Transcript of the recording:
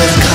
was